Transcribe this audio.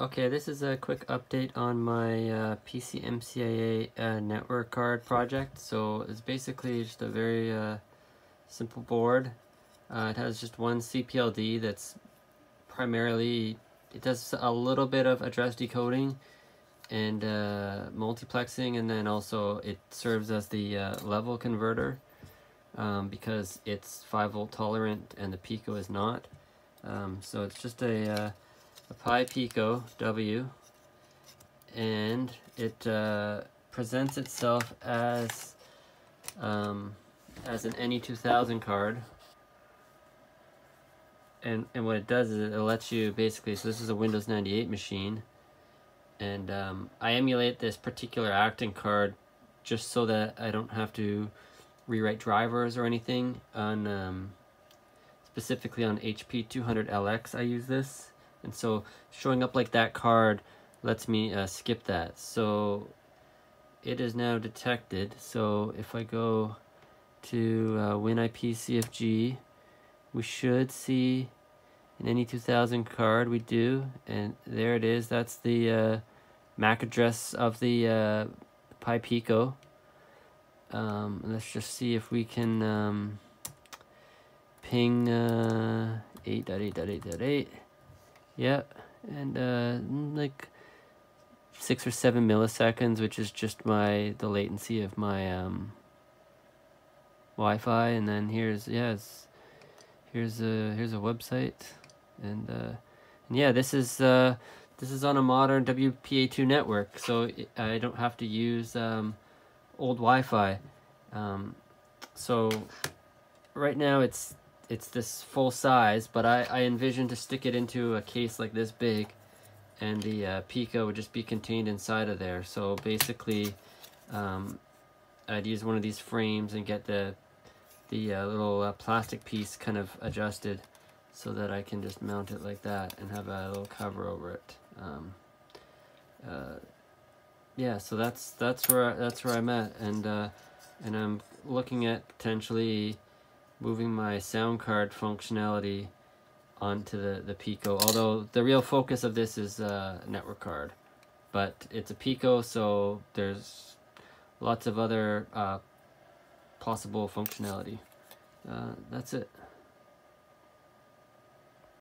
Okay, this is a quick update on my uh, PCMCIA uh, network card project. So it's basically just a very uh, simple board. Uh, it has just one CPLD that's primarily, it does a little bit of address decoding and uh, multiplexing and then also it serves as the uh, level converter um, because it's 5 volt tolerant and the Pico is not. Um, so it's just a a Pi Pico W. And it uh, presents itself as um, as an NE2000 card. And and what it does is it lets you basically so this is a Windows 98 machine. And um, I emulate this particular acting card just so that I don't have to rewrite drivers or anything on um, specifically on HP 200LX I use this and so showing up like that card lets me uh, skip that. So it is now detected. So if I go to uh, WinIP CFG, we should see an NE2000 card. We do, and there it is. That's the uh, MAC address of the uh, Pi Pico. Um, let's just see if we can um, ping uh, 8.8.8.8. Yeah, and uh, like six or seven milliseconds, which is just my the latency of my um, Wi-Fi, and then here's yeah, here's a here's a website, and, uh, and yeah, this is uh, this is on a modern WPA2 network, so I don't have to use um, old Wi-Fi. Um, so right now it's it's this full size, but I, I envision to stick it into a case like this big and the uh, Pico would just be contained inside of there. So basically, um, I'd use one of these frames and get the the uh, little uh, plastic piece kind of adjusted so that I can just mount it like that and have a little cover over it. Um, uh, yeah, so that's that's where that's where I'm at, and uh, and I'm looking at potentially moving my sound card functionality onto the, the Pico. Although the real focus of this is a network card. But it's a Pico, so there's lots of other uh, possible functionality. Uh, that's it.